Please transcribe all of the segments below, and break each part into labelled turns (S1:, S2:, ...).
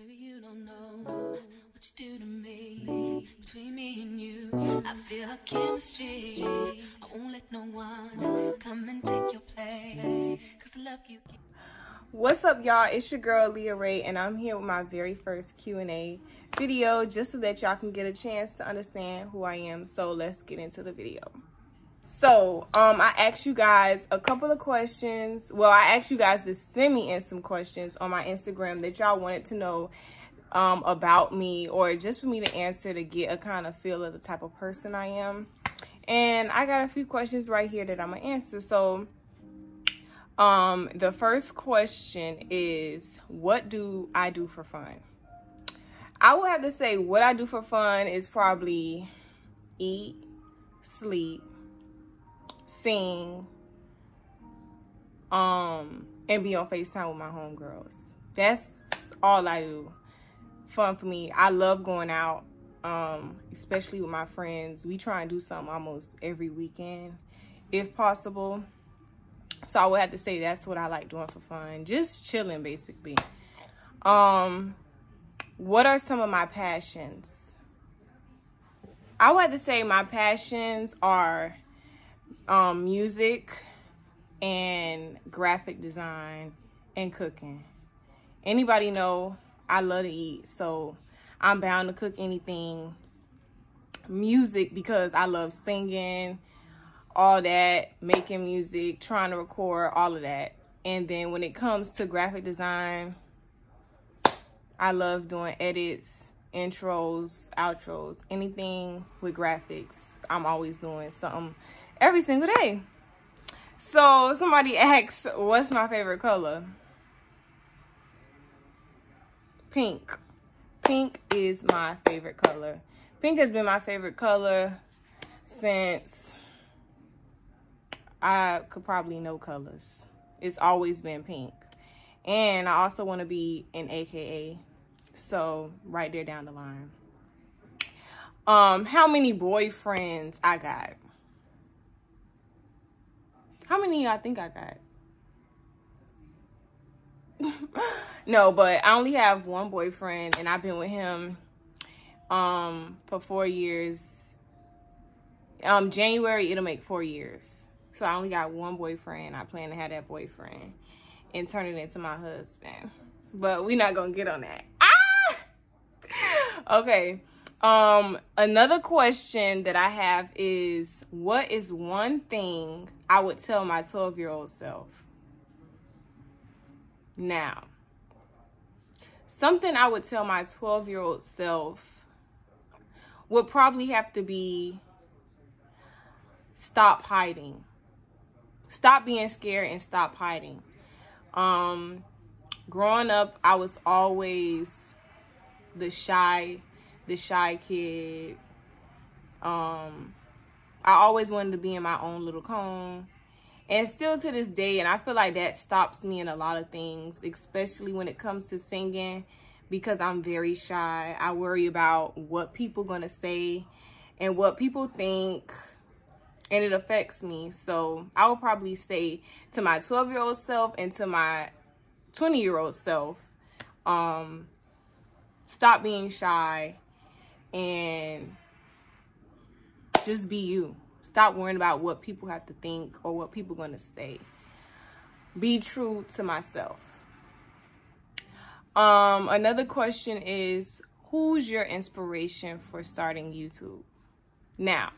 S1: Baby, you don't know what you do to me. Between me and you, I feel like chemistry. I won't let no one come and take your place. Cause the love you.
S2: What's up, y'all? It's your girl, Aaliyah Rae, and I'm here with my very first Q&A video just so that y'all can get a chance to understand who I am. So let's get into the video. So, um, I asked you guys a couple of questions. Well, I asked you guys to send me in some questions on my Instagram that y'all wanted to know um, about me or just for me to answer to get a kind of feel of the type of person I am. And I got a few questions right here that I'm going to answer. So, um, the first question is, what do I do for fun? I would have to say what I do for fun is probably eat, sleep, sing, um, and be on FaceTime with my homegirls. That's all I do. Fun for me. I love going out, um, especially with my friends. We try and do something almost every weekend, if possible. So I would have to say that's what I like doing for fun. Just chilling, basically. Um, what are some of my passions? I would have to say my passions are um, music and graphic design and cooking. Anybody know I love to eat, so I'm bound to cook anything. Music because I love singing, all that, making music, trying to record, all of that. And then when it comes to graphic design, I love doing edits, intros, outros, anything with graphics. I'm always doing something every single day. So somebody asks, what's my favorite color? Pink. Pink is my favorite color. Pink has been my favorite color since I could probably know colors. It's always been pink. And I also want to be an AKA. So right there down the line. Um, how many boyfriends I got? How many I think I got? no, but I only have one boyfriend and I've been with him um for four years. Um January it'll make four years. So I only got one boyfriend. I plan to have that boyfriend and turn it into my husband. But we're not gonna get on that. Ah! Okay. Um, another question that I have is, what is one thing I would tell my 12 year old self? Now, something I would tell my 12 year old self would probably have to be stop hiding. Stop being scared and stop hiding. Um, growing up, I was always the shy the shy kid. Um, I always wanted to be in my own little cone. And still to this day, and I feel like that stops me in a lot of things, especially when it comes to singing, because I'm very shy. I worry about what people gonna say and what people think, and it affects me. So I would probably say to my 12-year-old self and to my 20-year-old self, um, stop being shy and just be you. Stop worrying about what people have to think or what people going to say. Be true to myself. Um, another question is, who's your inspiration for starting YouTube? Now,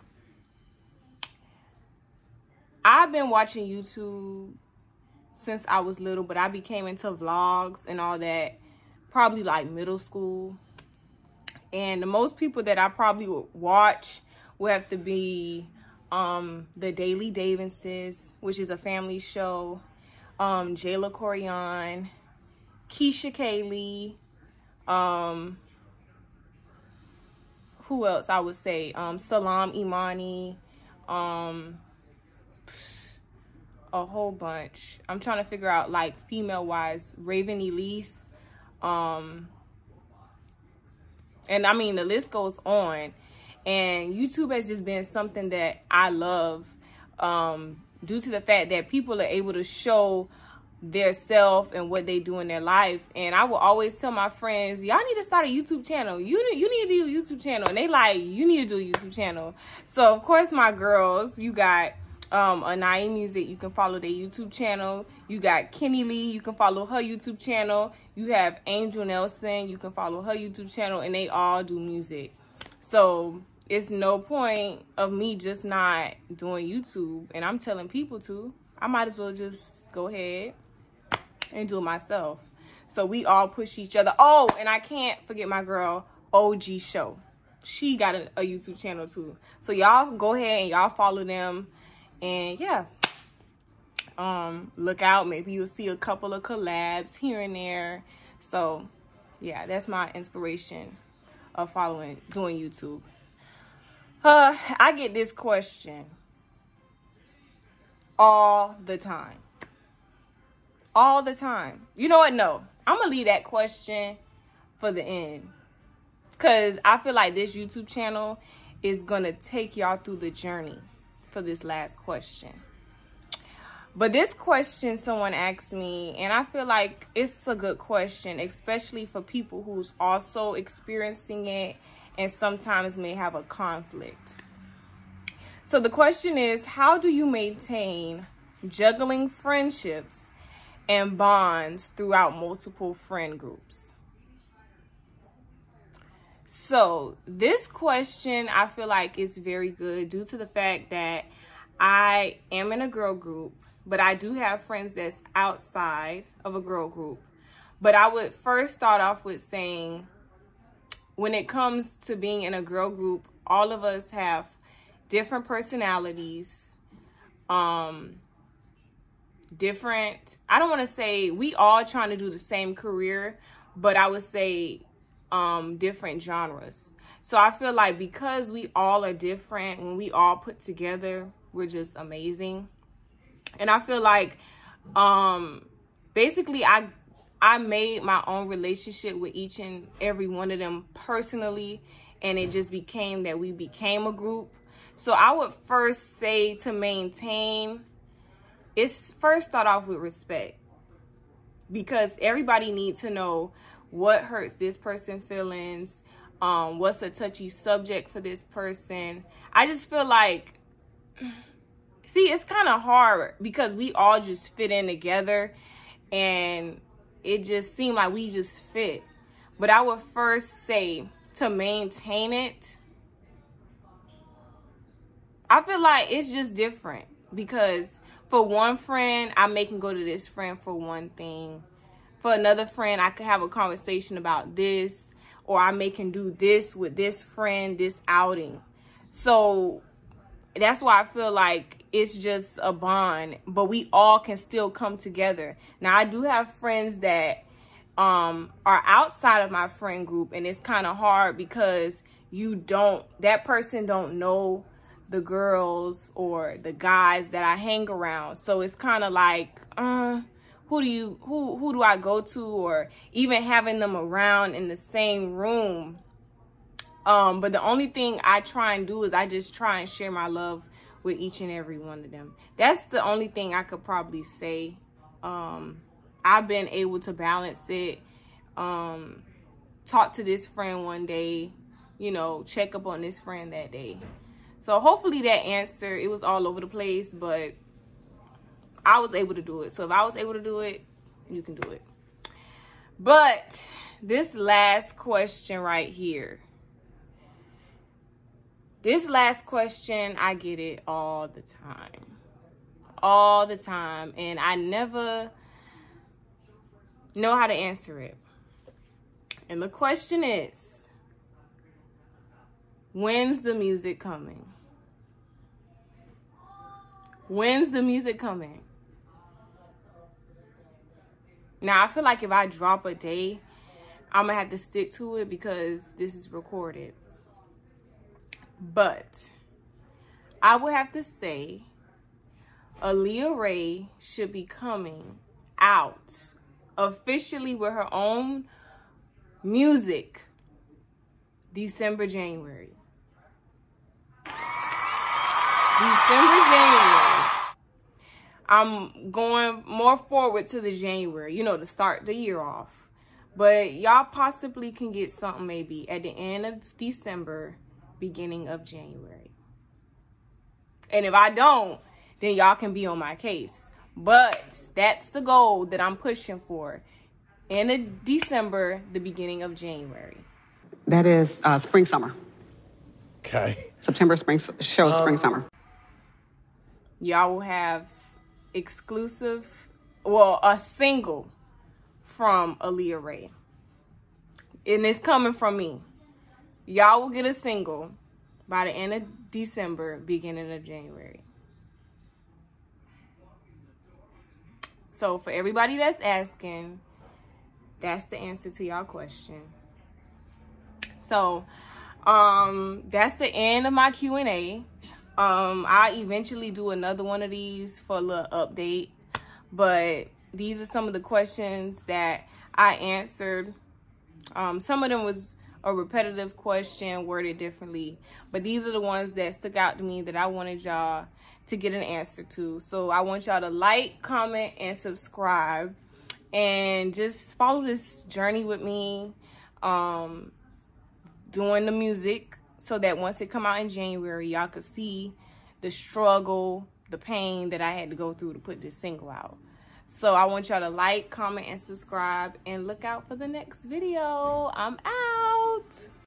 S2: I've been watching YouTube since I was little, but I became into vlogs and all that probably like middle school and the most people that I probably would watch would have to be um, the Daily Davises, which is a family show, um, Jayla Koriyan, Keisha Kaylee, um, who else I would say, um, Salam Imani, um, a whole bunch. I'm trying to figure out like female wise, Raven Elyse, um, and I mean, the list goes on. And YouTube has just been something that I love um, due to the fact that people are able to show their self and what they do in their life. And I will always tell my friends, y'all need to start a YouTube channel. You you need to do a YouTube channel. And they like, you need to do a YouTube channel. So of course my girls, you got um Music, you can follow their YouTube channel. You got Kenny Lee, you can follow her YouTube channel. You have Angel Nelson, you can follow her YouTube channel and they all do music. So it's no point of me just not doing YouTube and I'm telling people to. I might as well just go ahead and do it myself. So we all push each other. Oh, and I can't forget my girl, OG Show. She got a, a YouTube channel too. So y'all go ahead and y'all follow them. And yeah, um, look out. Maybe you'll see a couple of collabs here and there. So yeah, that's my inspiration of following, doing YouTube. Uh, I get this question all the time all the time. You know what? No, I'm going to leave that question for the end. Because I feel like this YouTube channel is going to take y'all through the journey for this last question. But this question someone asked me, and I feel like it's a good question, especially for people who's also experiencing it and sometimes may have a conflict. So the question is, how do you maintain juggling friendships and bonds throughout multiple friend groups. So this question I feel like is very good due to the fact that I am in a girl group, but I do have friends that's outside of a girl group. But I would first start off with saying when it comes to being in a girl group, all of us have different personalities. Um, different i don't want to say we all trying to do the same career but i would say um different genres so i feel like because we all are different when we all put together we're just amazing and i feel like um basically i i made my own relationship with each and every one of them personally and it just became that we became a group. So i would first say to maintain it's first start off with respect. Because everybody needs to know what hurts this person feelings um what's a touchy subject for this person. I just feel like see it's kind of hard because we all just fit in together and it just seemed like we just fit but i would first say to maintain it i feel like it's just different because for one friend, I make him go to this friend for one thing. For another friend, I could have a conversation about this, or I make him do this with this friend, this outing. So that's why I feel like it's just a bond, but we all can still come together. Now, I do have friends that um, are outside of my friend group, and it's kind of hard because you don't, that person don't know the girls or the guys that I hang around. So it's kind of like, uh, who do you, who, who do I go to or even having them around in the same room. Um, but the only thing I try and do is I just try and share my love with each and every one of them. That's the only thing I could probably say. Um, I've been able to balance it. Um, talk to this friend one day, you know, check up on this friend that day. So hopefully that answer, it was all over the place, but I was able to do it. So if I was able to do it, you can do it. But this last question right here. This last question, I get it all the time. All the time. And I never know how to answer it. And the question is, When's the music coming? When's the music coming? Now, I feel like if I drop a day, I'm going to have to stick to it because this is recorded. But I would have to say Aaliyah Rae should be coming out officially with her own music December, January. December, January. I'm going more forward to the January, you know, to start the year off. But y'all possibly can get something maybe at the end of December, beginning of January. And if I don't, then y'all can be on my case. But that's the goal that I'm pushing for. In of December, the beginning of January.
S3: That is uh, spring summer.
S4: Okay.
S3: September spring shows spring summer.
S2: Y'all will have exclusive, well, a single from Aaliyah Rae. And it's coming from me. Y'all will get a single by the end of December, beginning of January. So for everybody that's asking, that's the answer to y'all question. So um that's the end of my Q&A. Um I eventually do another one of these for a little update, but these are some of the questions that I answered. Um some of them was a repetitive question worded differently, but these are the ones that stuck out to me that I wanted y'all to get an answer to. So I want y'all to like, comment, and subscribe. And just follow this journey with me um doing the music so that once it come out in January y'all could see the struggle the pain that I had to go through to put this single out. So I want y'all to like comment and subscribe and look out for the next video. I'm out out.